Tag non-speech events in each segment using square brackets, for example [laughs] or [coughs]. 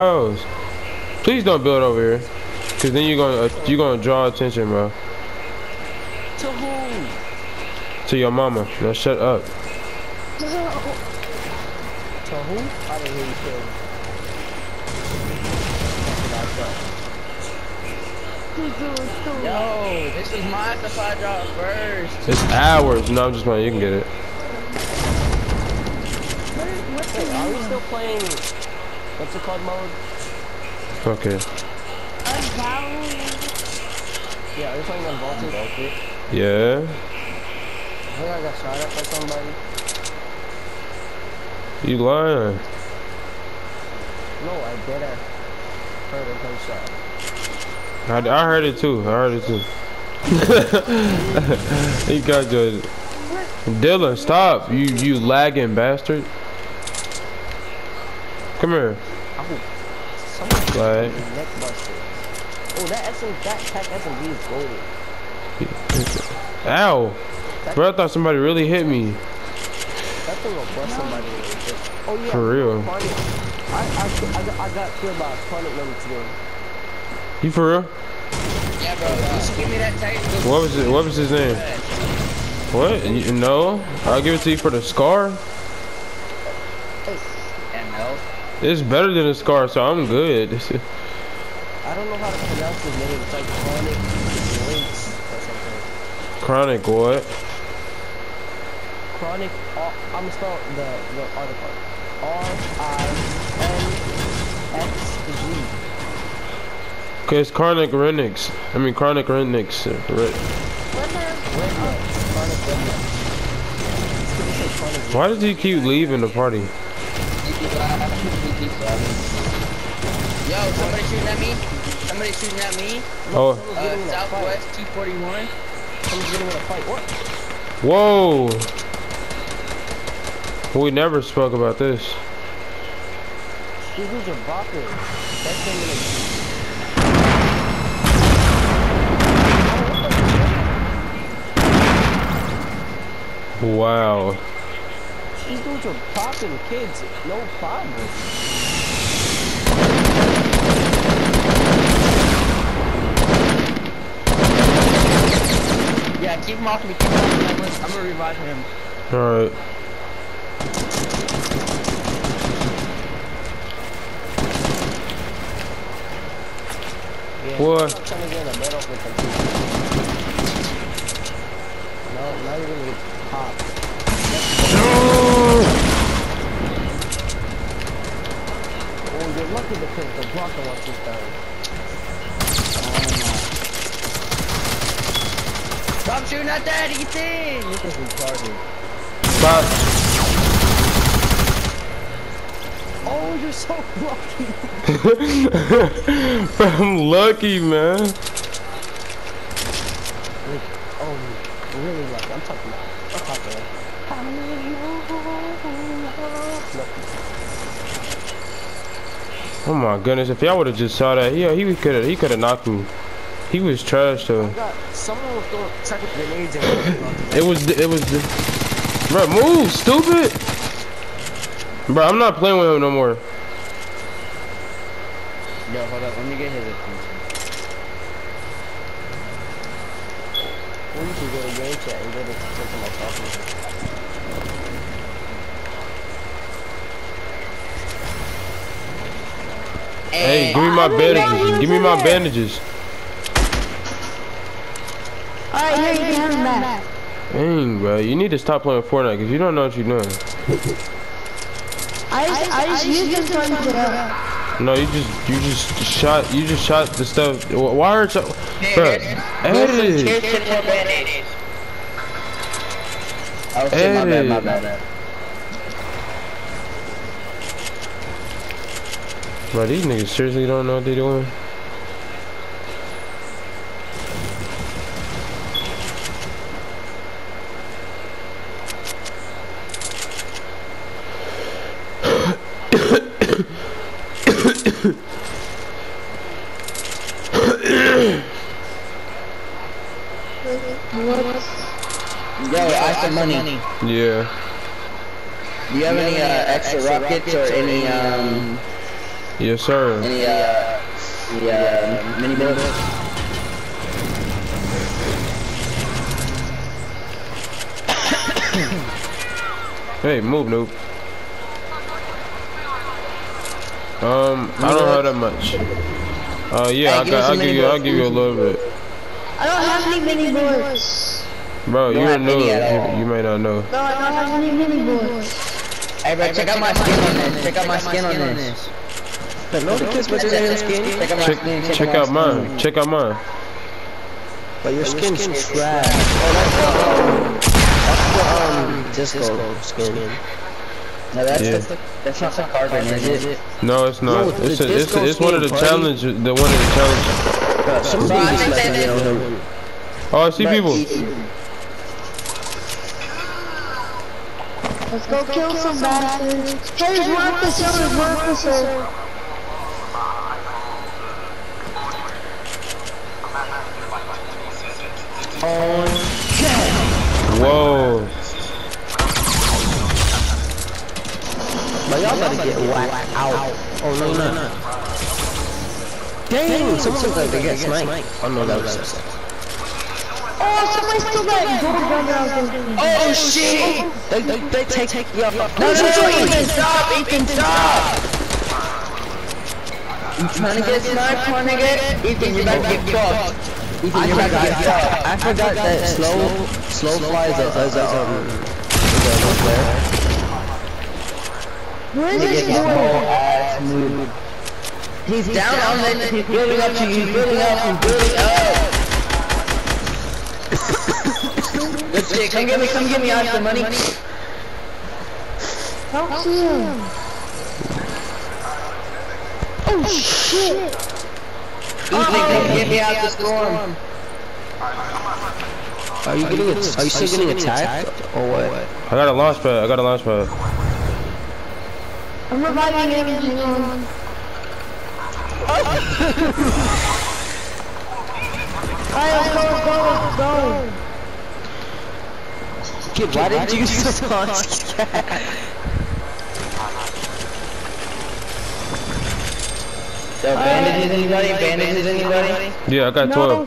house. Please don't build over here, cause then you're gonna uh, you're gonna draw attention, bro. To who? To your mama. Now shut up. To who? I didn't hear you. Yo, this is mine if I drop first. It's ours. No, I'm just playing. You can get it. Wait, are we still playing? What's it called mode? Okay. Yeah, are we playing on vaulted? Yeah. I think I got shot at by somebody. You lying? No, I did. I heard a gunshot. I, I heard it too. I heard it too. [laughs] he got good. Dylan, stop. You you lagging bastard. Come here. Oh, busted. Oh, that SM, that pack SMG is golden. ow. Bro, I thought somebody really hit me. That thing will bust somebody. Oh yeah. For real. I, I, I, got, I got killed by a chronic number today. You for real? Yeah, bro. Just give me that tight. What was it? What was his name? What? You, no, I'll give it to you for the scar. It's better than a scar, so I'm good. [laughs] I don't know how to pronounce his name. It's like chronic links or something. Chronic what? Chronic. I'm gonna spell the the article. R I N X Z. Cause Chronic Renix. I mean Chronic Renix. uh, Re- Redneck. Chronic redneck. It's gonna say chronic. Why does he keep leaving the party? Yo, somebody shooting at me. Somebody shooting at me. Oh, Uh, getting in a. Southwest 241. Someone's getting in a fight. What? whoa. We never spoke about this. These dudes are. That thing in a Wow. These dudes are popping kids, no problem. Yeah, keep him off me. Keep him off me. I'm gonna revive him. All right. Yeah, What? I'm trying to get a battle with them. No, you're gonna get popped. Oh, you're lucky because the blocker wants this down. Oh, Stop shooting at that, Ethan. This is retarded. Stop. Oh, you're so [laughs] lucky. [laughs] I'm lucky, man. Like, oh, really lucky. I'm talking about. I'm talking about. Oh my goodness! If y'all would have just saw that, yeah, he could have, he could have knocked me. He was trash though. God, someone was throwing second grenades and It was, it was, bro, move, stupid. Bro, I'm not playing with him no more. Yo, hold up. Let me get his attention. Go to game chat and it to Hey, give me my bandages. Give me my bandages. Alright, here you can have him back. Dang, bro, you need to stop playing Fortnite because you don't know what you're doing. I just, I just used him so I could get up. No, you just, you just shot, you just shot the stuff. Wh- Why are you, bro? Edit Here's it. 10 more band-aids. Oh shit, my bad, my Edit. bad. Bro, these niggas seriously don't know what they're doing. Yo, I have some money. Yeah. Do you have any uh, extra rockets or any um Yes, sir. Any uh, the uh, mini bullets? [coughs] Hey, move, noob. Um, I don't have that much. Uh, yeah, I Hey, give me got. I'll give you. I'll give you a little bit, I don't have any mini bullets. bro. Don't You're a have any at noob. You, you may not know. No, I don't have any mini bullets. Hey, bro, check out my skin on this. Check out my skin on this. But no, the your skin. Check out Check, check out mine. skin. Check out mine. But your skin's trash. Oh, that's the, um, that's the, um, disco skin. No, that's Yeah. the, that's not the carbon, is it? No, it's not. No, it's a, it's, disco it's one of the skin, buddy. challenge. The one of the challenges. Bro, some Bro, I dudes think like they that, did- you know, Oh, I see people. Let's go kill some bastards. Here's one episode, here's one episode. Whoa. But y'all gotta get whacked out. Oh, no, you're not. Dang, someone looked like they got sniped. Oh, no, that was us. Oh, somebody stole that gold gun that I was. Oh shit! They, they, they take, take, yo. No, no, no, Ethan, stop! Ethan, stop! You trying to get sniped, my nigga? Ethan, you about to get fucked. Ethan, I you about to get forgot, fucked. I forgot that slow, slow fly is a, is a, um, is a player. Where is Nigga, this this whole boy? ass move. He's down on the, he's building up to you, he's building up, he's building up. Good shit, come get me, come get me out some money. Don't him. Oh shit! Ethan, oh, come get me out the storm. Are you getting, are you still getting attacked or what? I got a launch pad. I got a launch pad. I'm reviving him. Hang on. Alright, let's go, go, go. Kid, why didn't you use [laughs] the launch So bandages anybody? Bandages anybody? Yeah, I got 12.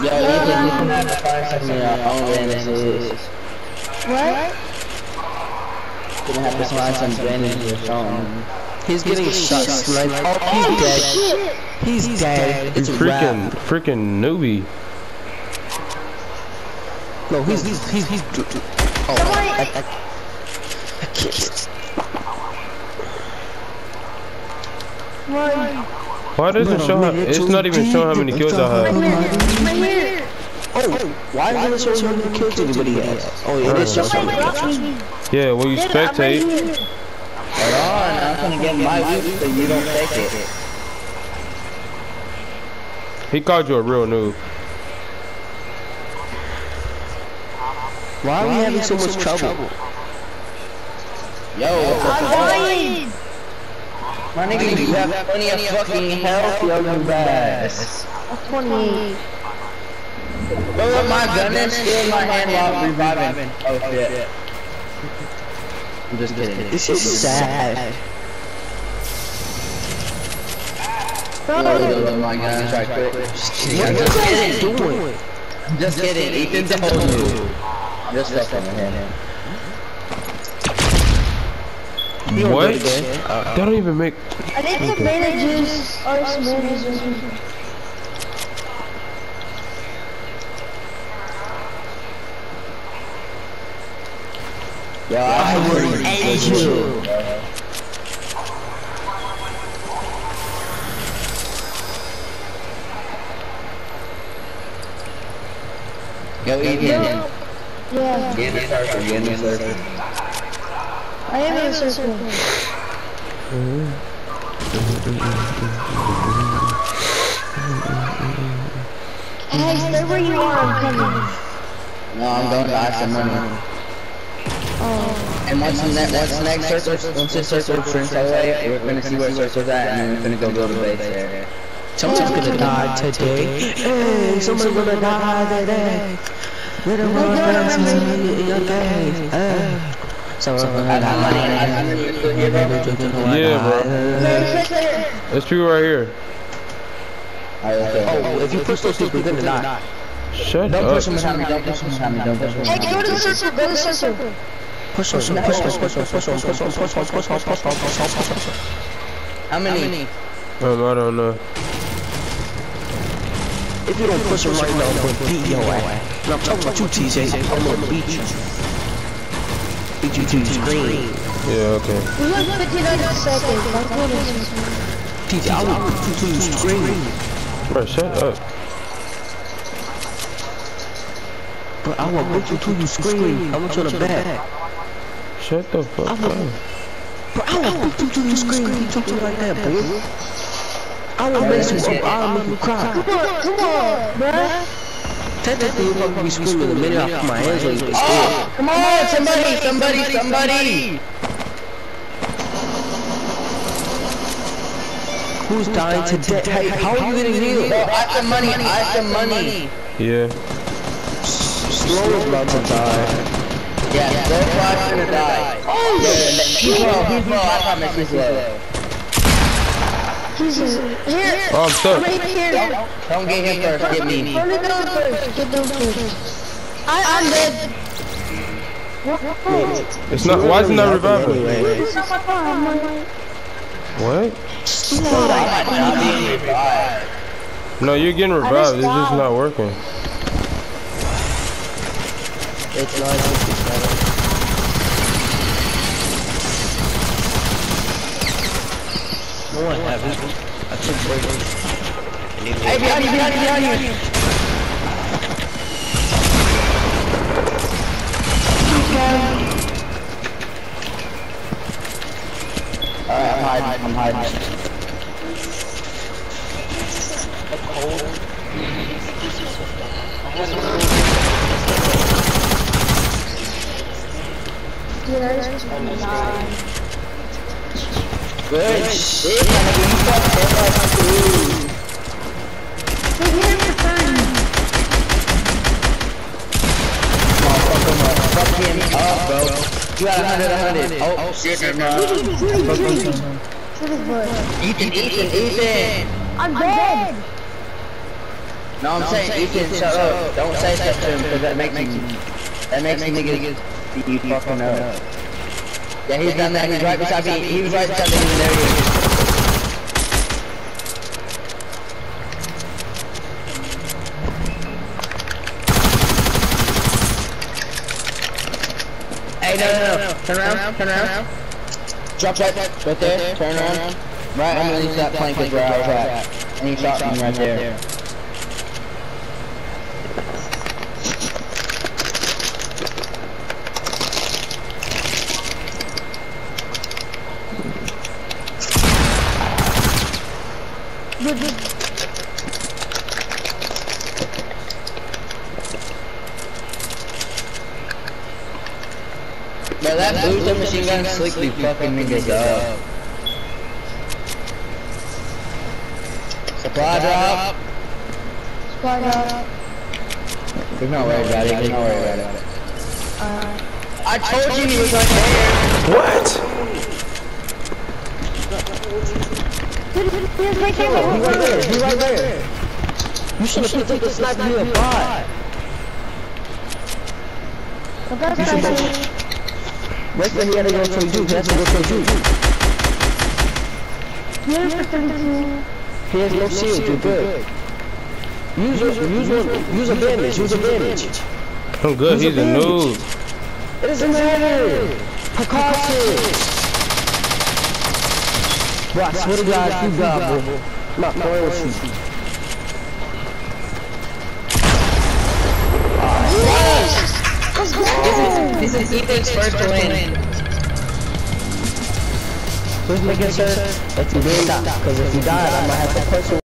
Yo, Ethan, you can have to find some of your own bandages. What? You're gonna have to find some bandages or something. He's getting shot sniped. Oh, he's dead. Shit! He's dead. You It's a freaking, freaking newbie. No, he's, he's, he's, he's. Oh, Somebody- I, I, I can't. Run. Why doesn't it show? How, it's not even showing how many kills I have. Right here. Oh, oh, why is it showing how many kills anybody has? Oh, it is showing Somebody how got many me. Yeah, when you Dude, I'm right spectate. Hold on, I'm gonna get my loot so you don't take it. He called you a real noob. Why are we having so much trouble? Yo, what the I'm fuck? dying. My nigga, you have plenty of fucking health, yo, you badass. I'm 28. Throw my gun and steal my hand while I'm reviving. Oh, oh shit. I'm just kidding. This is sad. Throw up my gun right quick. Just kidding, I'm just kidding. doing? I'm just kidding. Ethan's a whole noob. I'm just fucking with him. What? That don't even make. I think the bandages are some bandages. Yo, I would end you. Yo, Ethan. Yeah, Get in the circle, get in the circle. I am in a circle. Hey, stay where you are, I'm coming. No, I'm going to buy some money. Oh, And once the next, once the next circle, once this circle turns away, we're gonna see where circle's at, and then we're gonna go build a base there. Someone's gonna die today. Hey, someone's gonna die today. Little more fast in your face. Hey. Someone's gonna die. Yeah, bro. Yeah, it's right there. There's people right here. Oh, if you push those people, you're gonna die. Shut Don't up. push him behind me, don't push him behind me, don't push him Hey, behind go me. to the circle, go to the circle. Push them, push them, push them, push them, push them, push them, push them, push them, push them, push them, push them, push them. How many? Um, I don't know. If you don't push them right now, I'm gonna beat your ass. I'm talking about you, TJ. I'm gonna beat you. Beat you to the screen. Yeah, okay. We got 59 seconds. My goodness. TJ, I will put you to screen. Bro, shut up. But I will put you to the screen. I want you the back. Shut the fuck up. Bro, I will put you to the screen. You talking like that, boy. I will make you, I will make you cry. Come on, come on, bruh. Technically, you're supposed to be screaming the minute I put my hands on you, but still. Come on, somebody, somebody, somebody! Who's dying today? Hey, how are you getting healed? Bro, I have some money, I have some money. Yeah. Slow is about to die. Yeah, so far gonna die. Oh, yeah, he's low, he's low, I promise he's low. He's here. Oh, I'm stuck. Right here. Don't get him first, get me. Let me go first. Get them first. I, I'm dead. What? It's not. Why is it not reviving? Anyway. It's not my fault. I'm like- What? I might not be revived. No, you're getting revived. It's just not working. It's not 67. No one haven't. I took break. Hey, behind you, behind you, behind you. Alright, I'm hiding, I'm hiding. I just want to die. Good shit, nigga, you fucked him up too. We're. Come on, fuck him up, fuck him up, bro. You got hundred, hundred. Oh, shit, butt. Ethan, Ethan, Ethan. I'm dead. No, I'm saying, Ethan, shut up. Don't say stuff to him, because that makes you, that makes niggas beat you fucking up. Yeah, he's done that. He's right beside me. He was right beside me. There he is. Hey, no, no, no. Turn around. Turn around. Drop right, right there. Turn around. Right underneath that plank is where I was at. And he shot me right there. Bro, that booster machine gun slick these fucking niggas up. Supply drop. Squad up. He's not worried about it. He's not worried about it. Uh, I told you he was right there. What? Dude, he was right there. He right there. He right there. You should have picked the sniper. You a bot. The best guy Right there, he had to go towards you. He has to go. Here for 32. He has no shield. You're good. Use a, use use a bandage. Use a bandage. I'm good. He's a noob. It doesn't matter. Precautions. Bro, I swear to God, you got, bro. I'm not playing you. Let's go. This is Ethan's first win. Please make sure that you didn't die. Because if you died, I'm going to have to punch you.